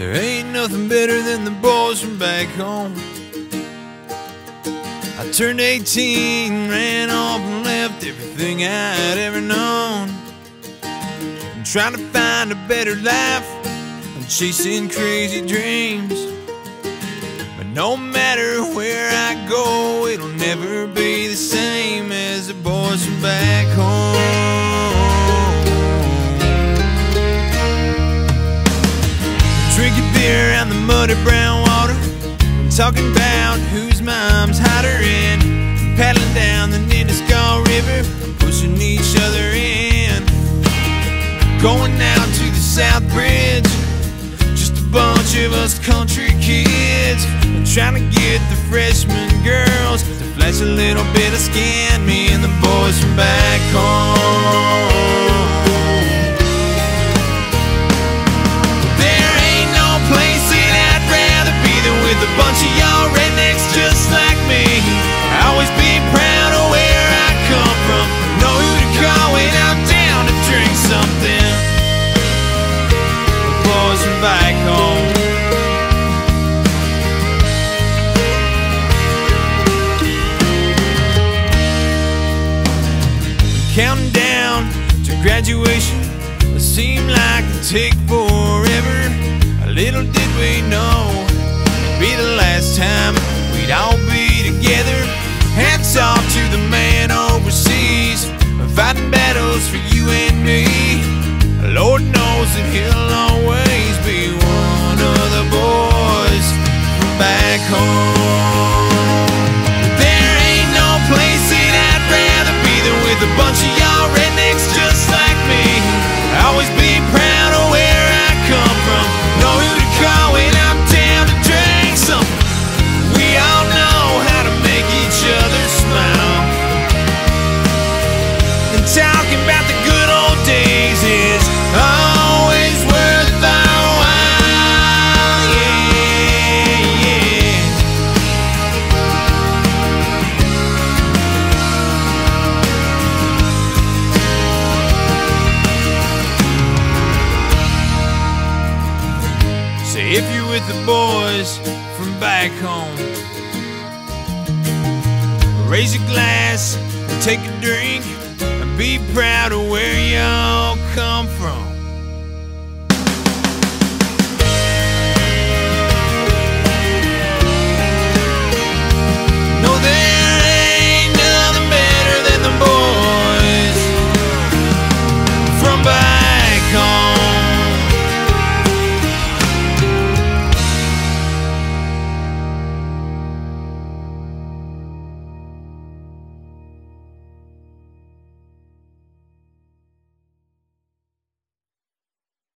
There ain't nothing better than the boys from back home. I turned 18, ran off and left everything I'd ever known. I'm trying to find a better life, and chasing crazy dreams. But no matter where I go, it'll never be. Talking about whose mom's hotter in. Paddling down the Ninnescah River, pushing each other in. Going out to the South Bridge, just a bunch of us country kids. And trying to get the freshman girls to flash a little bit of skin. Me and the boys from back home. Counting down to graduation. It seemed like it'd take forever. Little did we know it'd be the last time we'd all be together. Hats off to the man overseas, fighting battles for you and me. Lord knows talking about the good old days is always worth the while. Yeah, yeah. Say if you're with the boys from back home, raise a glass and take a drink be proud of where come from.